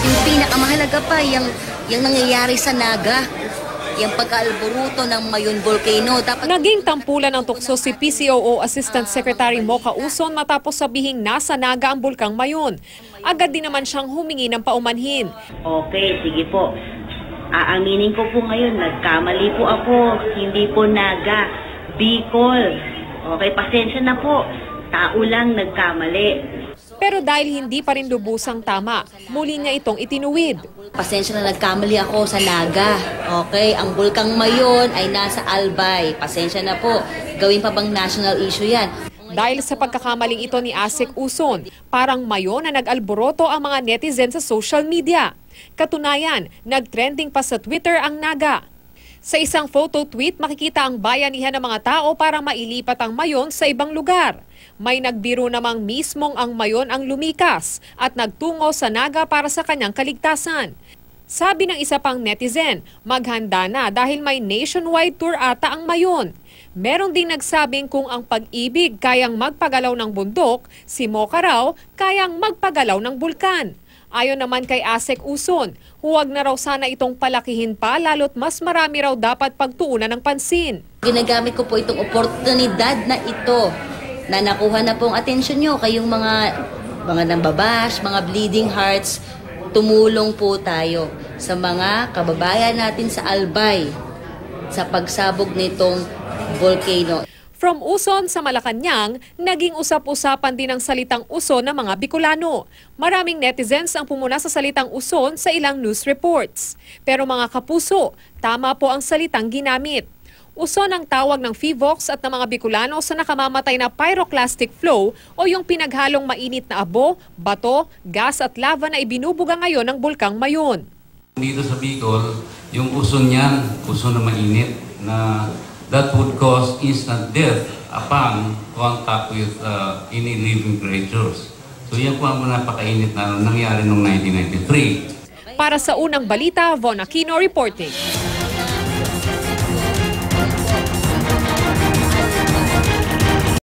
Yung pinakamahalaga pa, yung, yung nangyayari sa Naga, yung pagkaalboruto ng Mayon Volcano. Dapat Naging tampulan ng tukso si PCOO Assistant Secretary Mocha Uson matapos sabihing nasa naga ang bulkang Mayon. Agad din naman siyang humingi ng paumanhin. Okay, sige po. Aaminin ko po ngayon, nagkamali po ako. Hindi po naga. Bicol. Okay, pasensya na po. Tao lang nagkamali. Pero dahil hindi pa rin lubusang tama, muli niya itong itinuwid. Pasensya na nagkamali ako sa Naga. Okay, ang bulkang Mayon ay nasa Albay. Pasensya na po. Gawin pa bang national issue yan? Dahil sa pagkakamaling ito ni Asik Uson, parang mayon na nag-alboroto ang mga netizen sa social media. Katunayan, nag-trending pa sa Twitter ang naga. Sa isang photo tweet, makikita ang bayanihan ng mga tao para mailipat ang mayon sa ibang lugar. May nagbiro namang mismong ang mayon ang lumikas at nagtungo sa naga para sa kanyang kaligtasan. Sabi ng isa pang netizen, maghanda na dahil may nationwide tour ata ang mayon. Meron ding nagsabing kung ang pag-ibig kayang magpagalaw ng bundok, si Mocha raw kayang magpagalaw ng bulkan. Ayon naman kay Asek Uson, huwag na raw sana itong palakihin pa lalo't mas marami raw dapat pagtuunan ng pansin. Ginagamit ko po itong oportunidad na ito na nakuha na pong atensyon nyo kayong mga mga nambabash, mga bleeding hearts, tumulong po tayo sa mga kababayan natin sa Albay sa pagsabog nitong volcano. From Uson sa Malacanang, naging usap-usapan din ang salitang Uson ng mga Bicolano. Maraming netizens ang pumuna sa salitang Uson sa ilang news reports. Pero mga kapuso, tama po ang salitang ginamit. Uson ang tawag ng FIVOX at ng mga Bicolano sa nakamamatay na pyroclastic flow o yung pinaghalong mainit na abo, bato, gas at lava na ibinubuga ngayon ng bulkang Mayon. Dito sa Bicol, yung uson niyan, uson na mainit, na that would cause instant death upon contact with uh, any living creatures. So yan po ang napakainit na nangyari noong 1993. Para sa unang balita, Von Aquino reporting.